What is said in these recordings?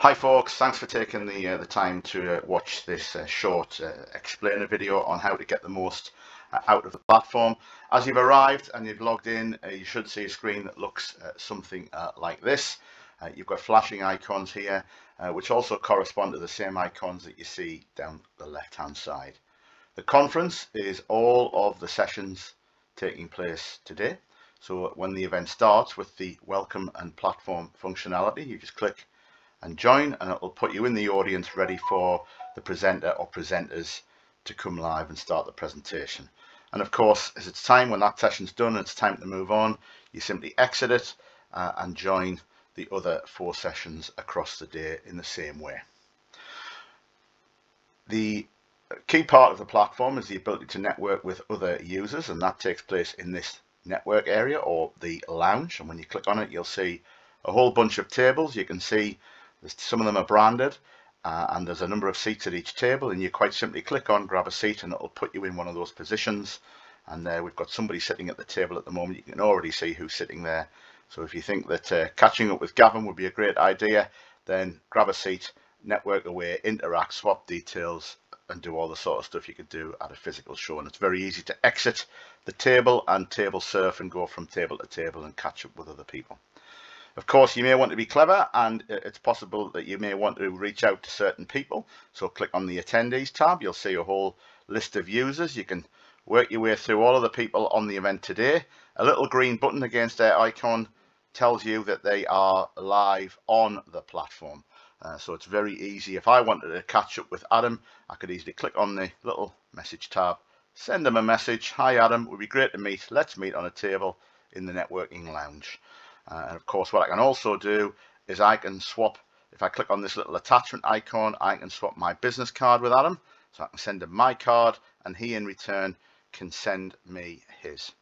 Hi folks, thanks for taking the, uh, the time to uh, watch this uh, short uh, explainer video on how to get the most uh, out of the platform. As you've arrived and you've logged in, uh, you should see a screen that looks something like this. you've got flashing icons here, which also correspond to the same icons that you see down the left hand side. The conference is all of the sessions taking place today. So when the event starts with the welcome and platform functionality, you just click and join and it will put you in the audience ready for the presenter or presenters to come live and start the presentation. And of course, as it's time when that session's done and it's time to move on, you simply exit it uh, and join the other four sessions across the day in the same way. The key part of the platform is the ability to network with other users and that takes place in this network area or the lounge and when you click on it you'll see a whole bunch of tables you can see some of them are branded uh, and there's a number of seats at each table and you quite simply click on grab a seat and it'll put you in one of those positions. And there we've got somebody sitting at the table at the moment. You can already see who's sitting there. So if you think that uh, catching up with Gavin would be a great idea then grab a seat network away interact swap details and do all the sort of stuff you could do at a physical show. And it's very easy to exit the table and table surf and go from table to table and catch up with other people of course, you may want to be clever and it's possible that you may want to reach out to certain people. So click on the attendees tab. You'll see a whole list of users. You can work your way through all of the people on the event today. A little green button against their icon tells you that they are live on the platform. Uh, so it's very easy. If I wanted to catch up with Adam, I could easily click on the little message tab, send him a message. Hi Adam, it would be great to meet. Let's meet on a table in the networking lounge. Uh, and of course, what I can also do is I can swap, if I click on this little attachment icon, I can swap my business card with Adam. So I can send him my card and he in return can send me his.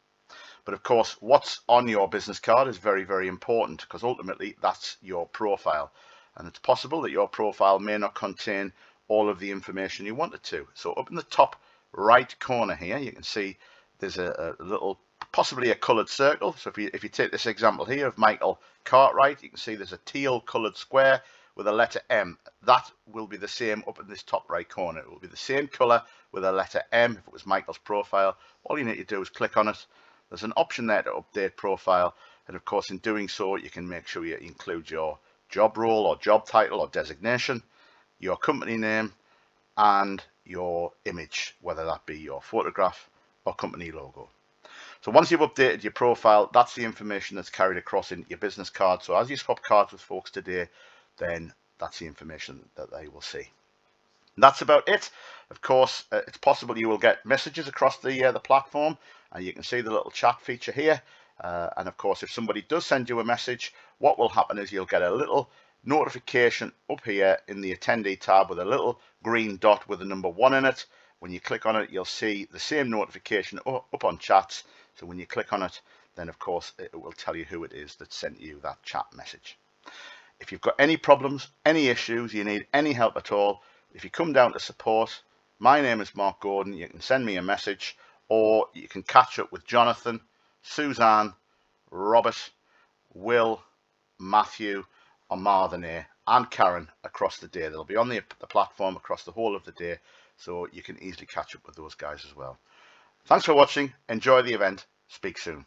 But of course, what's on your business card is very, very important because ultimately that's your profile. And it's possible that your profile may not contain all of the information you want it to. So up in the top right corner here, you can see there's a, a little possibly a coloured circle. So if you, if you take this example here of Michael Cartwright, you can see there's a teal coloured square with a letter M. That will be the same up in this top right corner. It will be the same colour with a letter M if it was Michael's profile. All you need to do is click on it. There's an option there to update profile. And of course, in doing so, you can make sure you include your job role or job title or designation, your company name, and your image, whether that be your photograph or company logo. So once you've updated your profile, that's the information that's carried across in your business card. So as you swap cards with folks today, then that's the information that they will see. And that's about it. Of course, uh, it's possible you will get messages across the uh, the platform, and you can see the little chat feature here. Uh, and of course, if somebody does send you a message, what will happen is you'll get a little notification up here in the attendee tab with a little green dot with the number one in it. When you click on it, you'll see the same notification up on chats so when you click on it, then of course it will tell you who it is that sent you that chat message. If you've got any problems, any issues, you need any help at all, if you come down to support, my name is Mark Gordon, you can send me a message or you can catch up with Jonathan, Suzanne, Robert, Will, Matthew, or Martha and Karen across the day. They'll be on the, the platform across the whole of the day, so you can easily catch up with those guys as well. Thanks for watching. Enjoy the event. Speak soon.